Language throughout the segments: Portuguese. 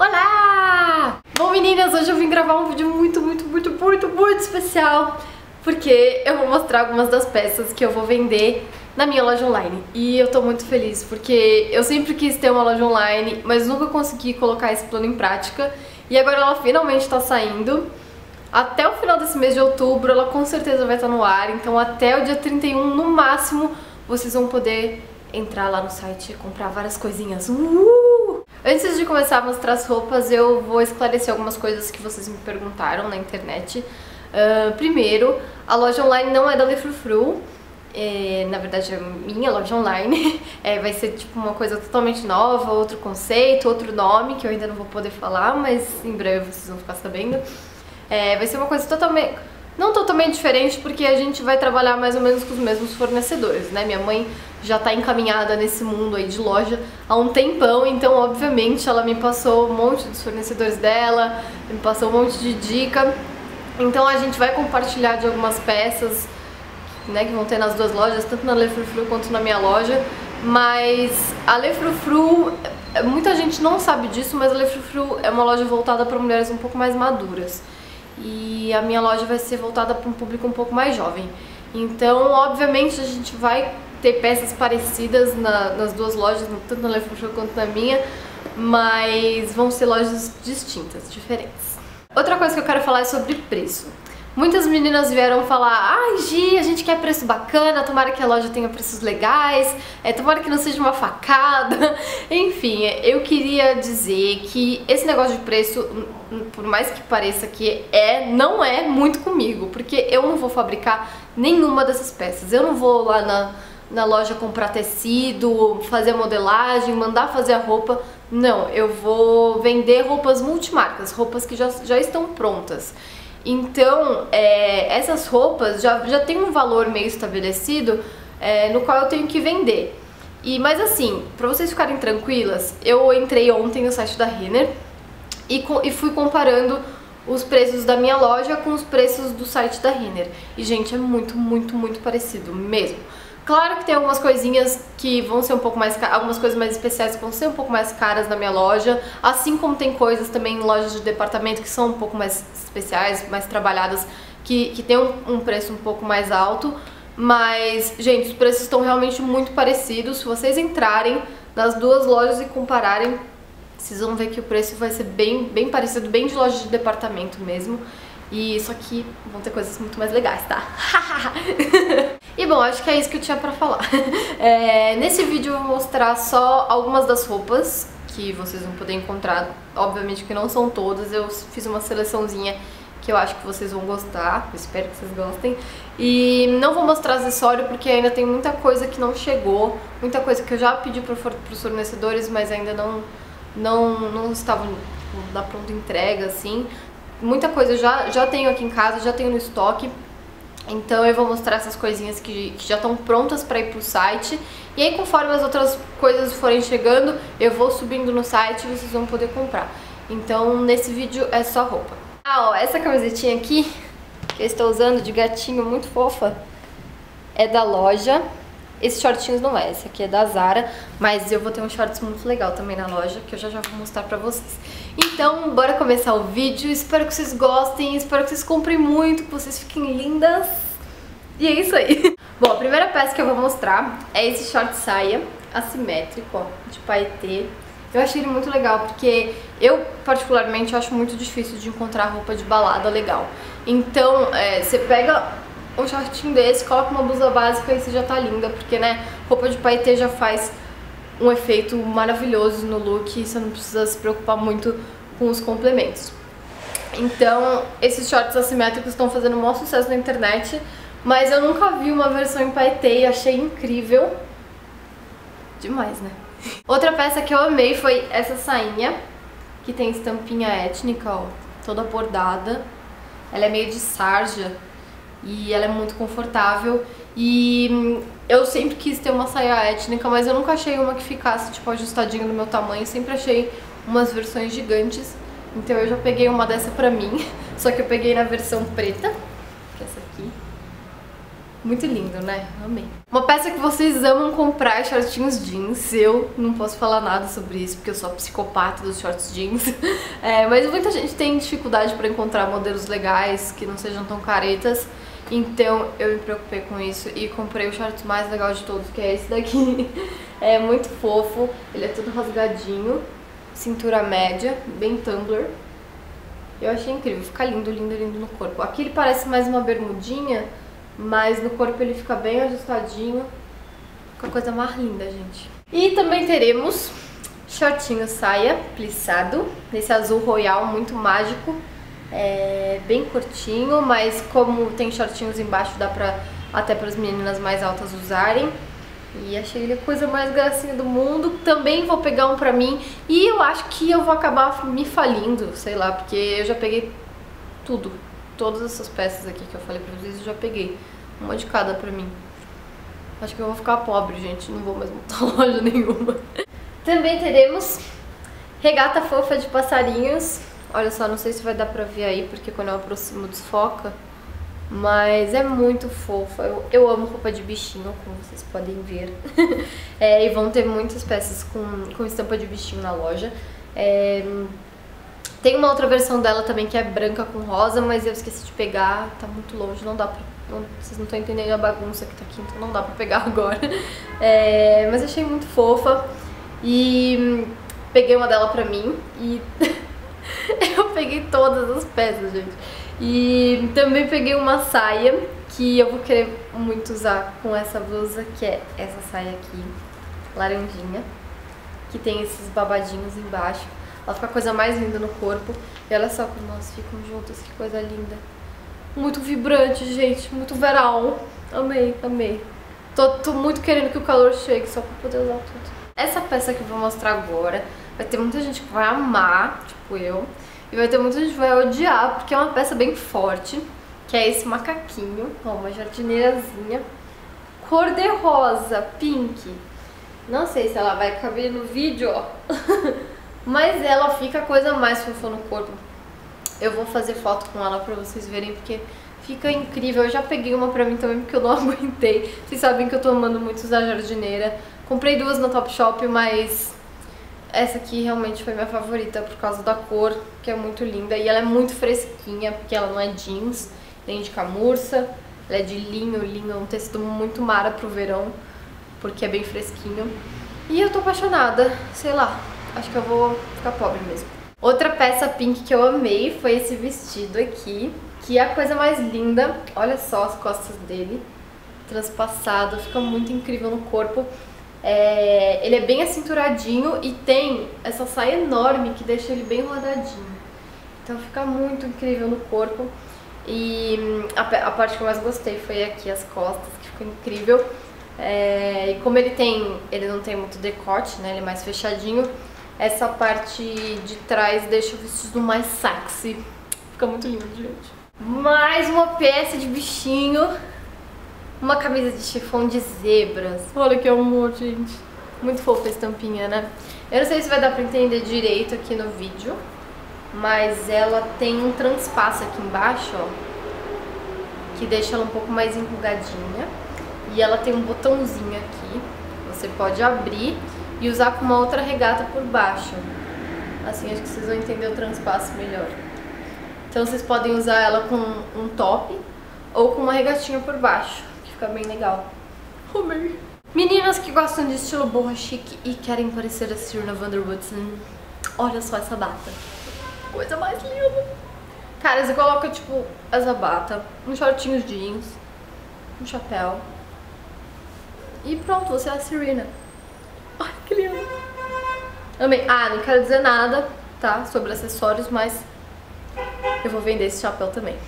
Olá! Bom meninas, hoje eu vim gravar um vídeo muito, muito, muito, muito, muito especial porque eu vou mostrar algumas das peças que eu vou vender na minha loja online. E eu tô muito feliz porque eu sempre quis ter uma loja online, mas nunca consegui colocar esse plano em prática e agora ela finalmente tá saindo. Até o final desse mês de outubro ela com certeza vai estar no ar, então até o dia 31 no máximo vocês vão poder entrar lá no site e comprar várias coisinhas. Uh! Antes de começar a mostrar as roupas, eu vou esclarecer algumas coisas que vocês me perguntaram na internet. Uh, primeiro, a loja online não é da Lefrufru, é, na verdade é minha loja online, é, vai ser tipo uma coisa totalmente nova, outro conceito, outro nome que eu ainda não vou poder falar, mas em breve vocês vão ficar sabendo. É, vai ser uma coisa totalmente não totalmente diferente, porque a gente vai trabalhar mais ou menos com os mesmos fornecedores, né? Minha mãe já está encaminhada nesse mundo aí de loja há um tempão, então obviamente ela me passou um monte dos fornecedores dela, me passou um monte de dica. Então a gente vai compartilhar de algumas peças, né, que vão ter nas duas lojas, tanto na Lefrufru quanto na minha loja. Mas a Lefrufru, muita gente não sabe disso, mas a Lefrufru é uma loja voltada para mulheres um pouco mais maduras e a minha loja vai ser voltada para um público um pouco mais jovem. Então, obviamente, a gente vai ter peças parecidas na, nas duas lojas, tanto na Lefuxo quanto na minha, mas vão ser lojas distintas, diferentes. Outra coisa que eu quero falar é sobre preço. Muitas meninas vieram falar, ai Gi, a gente quer preço bacana, tomara que a loja tenha preços legais, é, tomara que não seja uma facada. Enfim, eu queria dizer que esse negócio de preço, por mais que pareça que é, não é muito comigo, porque eu não vou fabricar nenhuma dessas peças. Eu não vou lá na, na loja comprar tecido, fazer modelagem, mandar fazer a roupa. Não, eu vou vender roupas multimarcas, roupas que já, já estão prontas. Então, é, essas roupas já, já tem um valor meio estabelecido é, no qual eu tenho que vender. E, mas assim, para vocês ficarem tranquilas, eu entrei ontem no site da Renner e, e fui comparando os preços da minha loja com os preços do site da Renner. E, gente, é muito, muito, muito parecido mesmo. Claro que tem algumas coisinhas que vão ser um pouco mais algumas coisas mais especiais que vão ser um pouco mais caras na minha loja, assim como tem coisas também em lojas de departamento que são um pouco mais especiais, mais trabalhadas, que, que tem um, um preço um pouco mais alto. Mas, gente, os preços estão realmente muito parecidos. Se vocês entrarem nas duas lojas e compararem, vocês vão ver que o preço vai ser bem, bem parecido, bem de loja de departamento mesmo. E isso aqui vão ter coisas muito mais legais, tá? e bom, acho que é isso que eu tinha pra falar. É, nesse vídeo eu vou mostrar só algumas das roupas que vocês vão poder encontrar. Obviamente que não são todas, eu fiz uma seleçãozinha que eu acho que vocês vão gostar, eu espero que vocês gostem. E não vou mostrar acessório porque ainda tem muita coisa que não chegou, muita coisa que eu já pedi para os fornecedores, mas ainda não, não, não estavam da pronta entrega, assim muita coisa eu já, já tenho aqui em casa, já tenho no estoque. Então eu vou mostrar essas coisinhas que, que já estão prontas para ir pro site. E aí conforme as outras coisas forem chegando, eu vou subindo no site e vocês vão poder comprar. Então nesse vídeo é só roupa. Ah, ó, essa camisetinha aqui, que eu estou usando de gatinho muito fofa, é da loja esses shortinhos não é, esse aqui é da Zara, mas eu vou ter um shorts muito legal também na loja, que eu já já vou mostrar pra vocês. Então, bora começar o vídeo, espero que vocês gostem, espero que vocês comprem muito, que vocês fiquem lindas. E é isso aí. Bom, a primeira peça que eu vou mostrar é esse short saia assimétrico, ó, de paetê. Eu achei ele muito legal, porque eu, particularmente, acho muito difícil de encontrar roupa de balada legal. Então, é, você pega um shortinho desse, coloca uma blusa básica e você já tá linda, porque, né, roupa de paetê já faz um efeito maravilhoso no look e você não precisa se preocupar muito com os complementos. Então, esses shorts assimétricos estão fazendo um maior sucesso na internet, mas eu nunca vi uma versão em paetê e achei incrível. Demais, né? Outra peça que eu amei foi essa sainha, que tem estampinha étnica, ó, toda bordada. Ela é meio de sarja, e ela é muito confortável e hum, eu sempre quis ter uma saia étnica, mas eu nunca achei uma que ficasse tipo ajustadinha no meu tamanho, sempre achei umas versões gigantes, então eu já peguei uma dessa pra mim, só que eu peguei na versão preta, que é essa aqui. Muito lindo, né? Amei. Uma peça que vocês amam comprar é shortinhos jeans. Eu não posso falar nada sobre isso porque eu sou a psicopata dos shorts jeans. É, mas muita gente tem dificuldade para encontrar modelos legais que não sejam tão caretas. Então eu me preocupei com isso e comprei o short mais legal de todos, que é esse daqui. É muito fofo, ele é todo rasgadinho, cintura média, bem tumbler. Eu achei incrível, fica lindo, lindo, lindo no corpo. Aqui ele parece mais uma bermudinha, mas no corpo ele fica bem ajustadinho. Fica a coisa mais linda, gente. E também teremos shortinho saia plissado, nesse azul royal muito mágico. É bem curtinho, mas como tem shortinhos embaixo, dá pra até para as meninas mais altas usarem. E achei ele a coisa mais gracinha do mundo. Também vou pegar um pra mim. E eu acho que eu vou acabar me falindo, sei lá, porque eu já peguei tudo. Todas essas peças aqui que eu falei pra vocês, eu já peguei. Uma de cada pra mim. Acho que eu vou ficar pobre, gente. Não vou mais montar loja nenhuma. Também teremos regata fofa de passarinhos. Olha só, não sei se vai dar pra ver aí, porque quando eu aproximo desfoca. Mas é muito fofa. Eu, eu amo roupa de bichinho, como vocês podem ver. é, e vão ter muitas peças com, com estampa de bichinho na loja. É, tem uma outra versão dela também que é branca com rosa, mas eu esqueci de pegar. Tá muito longe, não dá pra... Não, vocês não estão entendendo a bagunça que tá aqui, então não dá pra pegar agora. É, mas achei muito fofa. E peguei uma dela pra mim e... eu peguei todas as peças, gente. E também peguei uma saia que eu vou querer muito usar com essa blusa, que é essa saia aqui, laranjinha, que tem esses babadinhos embaixo. Ela fica a coisa mais linda no corpo. E olha só como elas ficam juntas, que coisa linda. Muito vibrante, gente, muito verão. Amei, amei. Tô, tô muito querendo que o calor chegue só pra poder usar tudo. Essa peça que eu vou mostrar agora, vai ter muita gente que vai amar, tipo eu. E vai ter muita gente que vai odiar, porque é uma peça bem forte, que é esse macaquinho, ó, uma jardineirazinha, cor de rosa, pink. Não sei se ela vai caber no vídeo, ó. Mas ela fica a coisa mais fofa no corpo. Eu vou fazer foto com ela pra vocês verem, porque fica incrível. Eu já peguei uma pra mim também, porque eu não aguentei. Vocês sabem que eu tô amando muito usar jardineira. Comprei duas no Topshop, mas essa aqui realmente foi minha favorita por causa da cor, que é muito linda. E ela é muito fresquinha, porque ela não é jeans, nem de camurça. Ela é de linho, linho é um tecido muito mara pro verão, porque é bem fresquinho. E eu tô apaixonada, sei lá, acho que eu vou ficar pobre mesmo. Outra peça pink que eu amei foi esse vestido aqui, que é a coisa mais linda. Olha só as costas dele, transpassado, fica muito incrível no corpo. É, ele é bem acinturadinho e tem essa saia enorme que deixa ele bem rodadinho. Então fica muito incrível no corpo. E hum, a, a parte que eu mais gostei foi aqui as costas, que ficou incrível. É, e como ele tem, ele não tem muito decote, né? Ele é mais fechadinho. Essa parte de trás deixa o vestido mais sexy. Fica muito lindo, gente. Mais uma peça de bichinho uma camisa de chifão de zebras. Olha que amor, gente. Muito fofa a estampinha, né? Eu não sei se vai dar pra entender direito aqui no vídeo, mas ela tem um transpasso aqui embaixo, ó, que deixa ela um pouco mais enrugadinha. E ela tem um botãozinho aqui, você pode abrir e usar com uma outra regata por baixo. Assim acho que vocês vão entender o transpasso melhor. Então vocês podem usar ela com um top ou com uma regatinha por baixo fica bem legal. Amei. Meninas que gostam de estilo boa chique e querem parecer a Serena Vanderwoodson, olha só essa bata. Coisa mais linda. Cara, você coloca, tipo, essa bata, uns shortinhos jeans, um chapéu. E pronto, você é a Serena. Ai, que lindo. Amei. Ah, não quero dizer nada, tá? Sobre acessórios, mas eu vou vender esse chapéu também.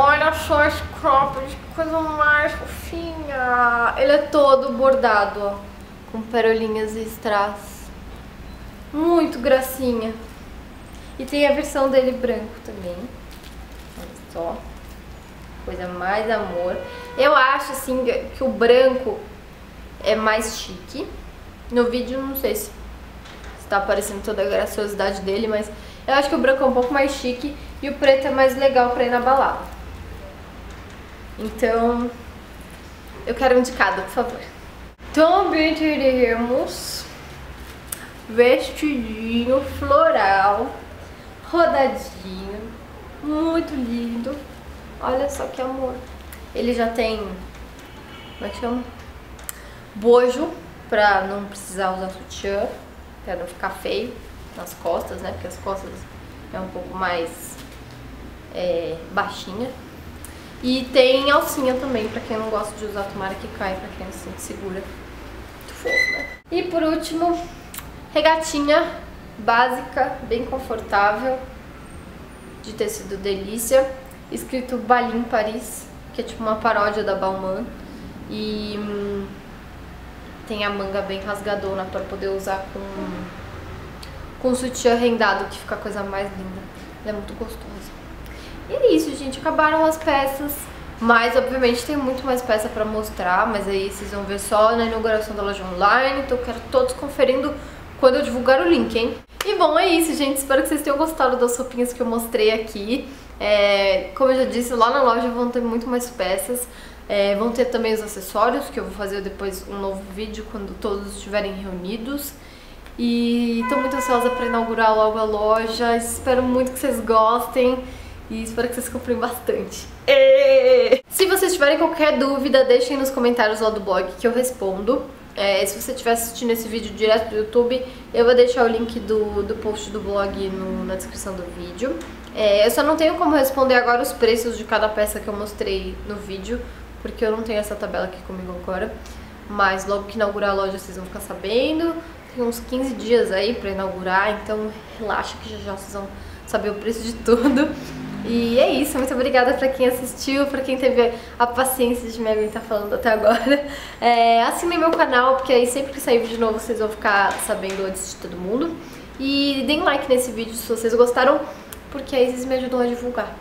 Olha só esse cropped, que coisa mais fofinha. Ele é todo bordado, ó, com perolinhas e strass. Muito gracinha. E tem a versão dele branco também. Olha só. Coisa mais amor. Eu acho, assim, que o branco é mais chique. No vídeo, não sei se está aparecendo toda a graciosidade dele, mas eu acho que o branco é um pouco mais chique e o preto é mais legal pra ir na balada. Então, eu quero um de cada, por favor. Também teremos vestidinho floral, rodadinho, muito lindo. Olha só que amor. Ele já tem, como é que chama? Bojo, pra não precisar usar sutiã, pra não ficar feio nas costas, né? Porque as costas é um pouco mais é, baixinha. E tem alcinha também, pra quem não gosta de usar, tomara que cai, pra quem se sente segura. Muito fofo, né? E por último, regatinha básica, bem confortável, de tecido delícia, escrito Balim Paris, que é tipo uma paródia da Balmain. E hum, tem a manga bem rasgadona pra poder usar com, com sutiã rendado, que fica a coisa mais linda. É muito gostoso. E é isso, gente. Acabaram as peças. Mas, obviamente, tem muito mais peça pra mostrar. Mas aí vocês vão ver só na inauguração da loja online. Então eu quero todos conferindo quando eu divulgar o link, hein? E bom, é isso, gente. Espero que vocês tenham gostado das roupinhas que eu mostrei aqui. É, como eu já disse, lá na loja vão ter muito mais peças. É, vão ter também os acessórios, que eu vou fazer depois um novo vídeo quando todos estiverem reunidos. E tô muito ansiosa para inaugurar logo a loja. Espero muito que vocês gostem. E espero que vocês comprem bastante. Se vocês tiverem qualquer dúvida, deixem nos comentários lá do blog que eu respondo. É, se você estiver assistindo esse vídeo direto do YouTube, eu vou deixar o link do, do post do blog no, na descrição do vídeo. É, eu só não tenho como responder agora os preços de cada peça que eu mostrei no vídeo, porque eu não tenho essa tabela aqui comigo agora. Mas logo que inaugurar a loja vocês vão ficar sabendo. Tem uns 15 dias aí pra inaugurar, então relaxa que já já vocês vão saber o preço de tudo. E é isso, muito obrigada pra quem assistiu, pra quem teve a paciência de me aguentar falando até agora. É, assinem meu canal, porque aí sempre que sair vídeo novo vocês vão ficar sabendo antes de todo mundo. E deem like nesse vídeo se vocês gostaram, porque aí vocês me ajudam a divulgar.